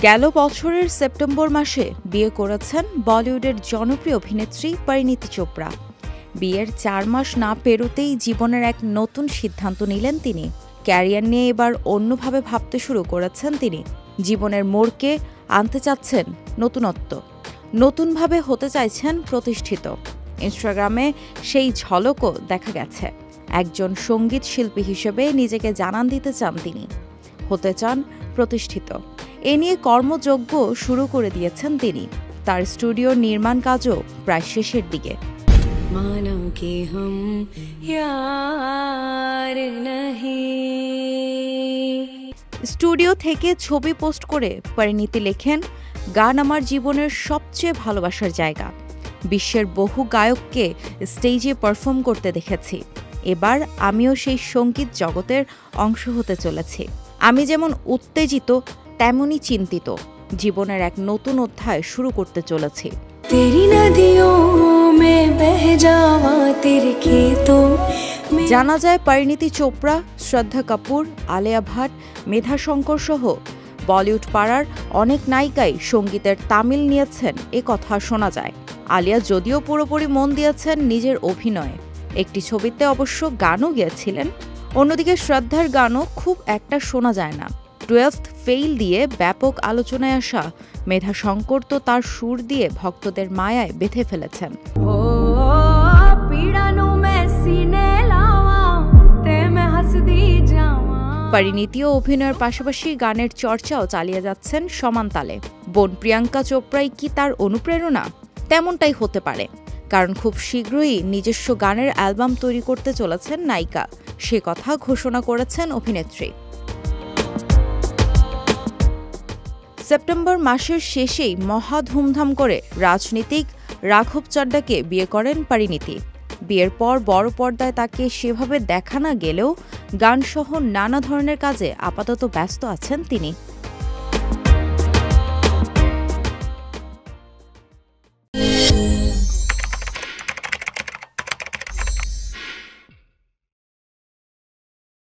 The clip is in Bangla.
গেল বছরের সেপ্টেম্বর মাসে বিয়ে করেছেন বলিউডের জনপ্রিয় অভিনেত্রী পরিণীতি চোপড়া। বিয়ের চার মাস না পেরোতেই জীবনের এক নতুন সিদ্ধান্ত নিলেন তিনি। ক্যারিয়ার নিয়ে এবার অন্যভাবে ভাবতে শুরু করেছেন তিনি। জীবনের মোড়কে আনতে চাচ্ছেন নতুনত্ব। নতুনভাবে হতে চাইছেন প্রতিষ্ঠিত। ইনস্টাগ্রামে সেই ঝলকও দেখা গেছে। একজন সংগীত শিল্পী হিসেবে নিজেকে জানান দিতে চান তিনি। হতে চান প্রতিষ্ঠিত। এ নিয়ে কর্মযজ্ঞ শুরু করে দিয়েছেন তিনি। তার স্টুডিওর নির্মাণ কাজও প্রায় শেষের দিকে। স্টুডিও থেকে ছবি পোস্ট করে পরিণীতি লেখেন গান আমার জীবনের সবচেয়ে ভালোবাসার জায়গা। বিশ্বের বহু গায়ককে স্টেজে পারফর্ম করতে দেখেছি। এবার আমিও সেই সংগীত জগতের অংশ হতে চলেছি। আমি যেমন উত্তেজিত তেমনই চিন্তিত। জীবনের এক নতুন অধ্যায় শুরু করতে চলেছি। জানা যায় পরিণীতি চোপড়া শ্রদ্ধা কাপুর আলিয়া ভাট মেধা শঙ্কর সহ বলিউড পাড়ার অনেক নায়িকাই সঙ্গীতের তামিল নিয়েছেন এ কথা শোনা যায়। আলিয়া যদিও পুরোপুরি মন দিয়েছেন নিজের অভিনয়ে। একটি ছবিতে অবশ্য গানও গিয়েছিলেন। অন্যদিকে শ্রদ্ধার গানও খুব একটা শোনা যায় না। টুয়েলভ ফেইল দিয়ে ব্যাপক আলোচনায় আসা মেধা শঙ্কর তো তার সুর দিয়ে ভক্তদের মায়ায় বেঁধে ফেলেছেন। পরিণীতিও ও অভিনয়ের পাশাপাশি গানের চর্চাও চালিয়ে যাচ্ছেন সমান তালে। বোন প্রিয়াঙ্কা চোপড়াই কি তার অনুপ্রেরণা? তেমনটাই হতে পারে। কারণ খুব শীঘ্রই নিজস্ব গানের অ্যালবাম তৈরি করতে চলেছেন নায়িকা। সে কথা ঘোষণা করেছেন অভিনেত্রী। সেপ্টেম্বর মাসের শেষেই মহা ধুমধাম করে রাজনীতিক রাঘব চাড্ডাকে বিয়ে করেন পরিণীতি। বিয়ের পর বড় পর্দায় তাকে সেভাবে দেখা না গেলেও গানসহ নানা ধরনের কাজে আপাতত ব্যস্ত আছেন তিনি।